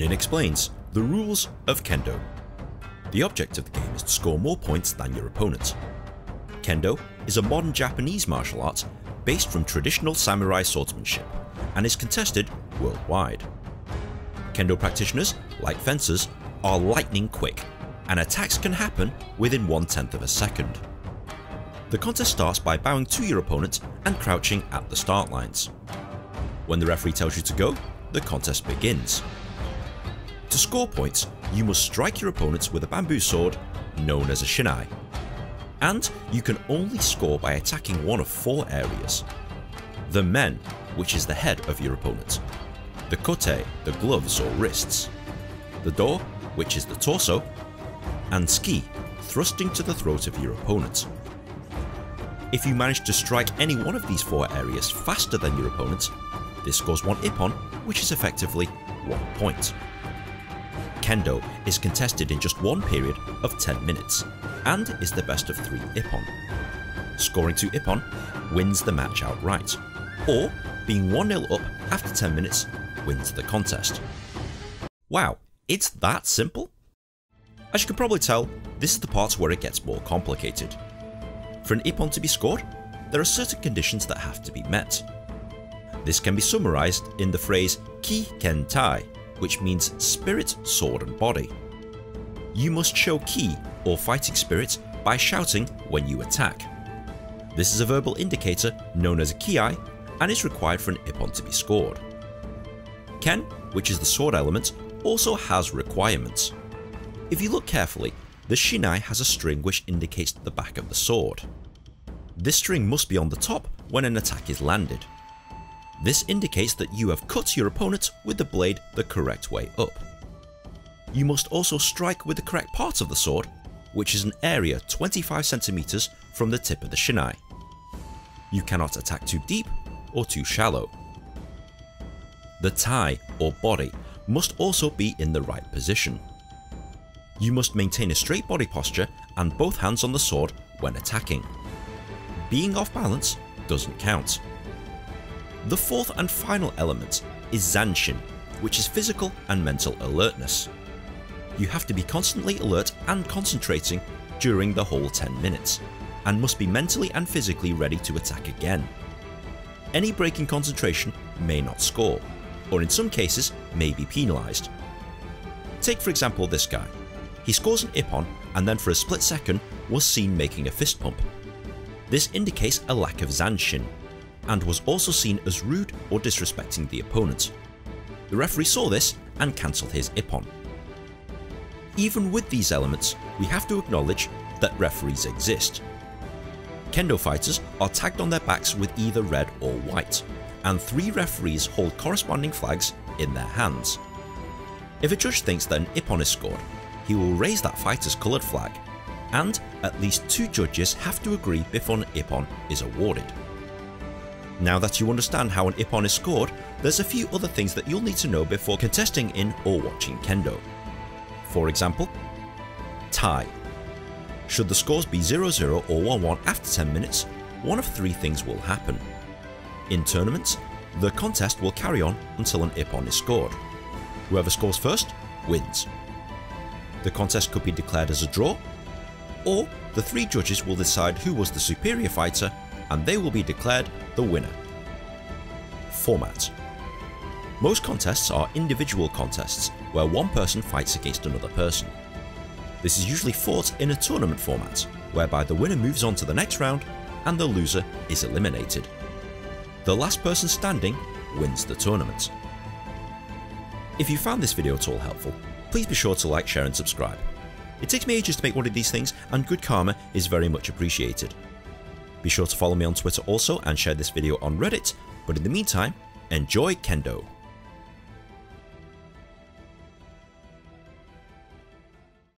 Ninh explains the rules of Kendo. The object of the game is to score more points than your opponent. Kendo is a modern Japanese martial art based from traditional samurai swordsmanship and is contested worldwide. Kendo practitioners, like fencers, are lightning quick and attacks can happen within one tenth of a second. The contest starts by bowing to your opponent and crouching at the start lines. When the referee tells you to go, the contest begins. To score points, you must strike your opponents with a bamboo sword known as a shinai. And you can only score by attacking one of four areas. The men, which is the head of your opponent. The kote, the gloves or wrists. The do, which is the torso. And tsuki, thrusting to the throat of your opponent. If you manage to strike any one of these four areas faster than your opponent, this scores 1 Ippon, which is effectively 1 point. Kendo is contested in just one period of 10 minutes, and is the best of 3 Ippon. Scoring 2 Ippon wins the match outright, or being 1-0 up after 10 minutes wins the contest. Wow, it's that simple? As you can probably tell, this is the part where it gets more complicated. For an Ippon to be scored, there are certain conditions that have to be met. This can be summarised in the phrase Ki Ken Tai, which means spirit, sword and body. You must show Ki or fighting spirit by shouting when you attack. This is a verbal indicator known as a Kiai and is required for an Ippon to be scored. Ken, which is the sword element, also has requirements. If you look carefully, the Shinai has a string which indicates the back of the sword. This string must be on the top when an attack is landed. This indicates that you have cut your opponent with the blade the correct way up. You must also strike with the correct part of the sword, which is an area 25cm from the tip of the shinai. You cannot attack too deep or too shallow. The tai or body must also be in the right position. You must maintain a straight body posture and both hands on the sword when attacking being off balance doesn't count. The fourth and final element is Zanshin, which is physical and mental alertness. You have to be constantly alert and concentrating during the whole 10 minutes, and must be mentally and physically ready to attack again. Any break in concentration may not score, or in some cases may be penalised. Take for example this guy. He scores an Ippon and then for a split second was seen making a fist pump this indicates a lack of Zanshin, and was also seen as rude or disrespecting the opponent. The referee saw this and cancelled his Ippon. Even with these elements, we have to acknowledge that referees exist. Kendo fighters are tagged on their backs with either red or white, and three referees hold corresponding flags in their hands. If a judge thinks that an Ippon is scored, he will raise that fighter's coloured flag and at least two judges have to agree before an Ippon is awarded. Now that you understand how an Ippon is scored, there's a few other things that you'll need to know before contesting in or watching Kendo. For example, tie. Should the scores be 0-0 or 1-1 after 10 minutes, one of three things will happen. In tournaments, the contest will carry on until an Ippon is scored. Whoever scores first wins. The contest could be declared as a draw or the three judges will decide who was the superior fighter and they will be declared the winner. Format Most contests are individual contests where one person fights against another person. This is usually fought in a tournament format, whereby the winner moves on to the next round and the loser is eliminated. The last person standing wins the tournament. If you found this video at all helpful, please be sure to like, share and subscribe. It takes me ages to make one of these things, and good karma is very much appreciated. Be sure to follow me on Twitter also and share this video on Reddit, but in the meantime, enjoy Kendo.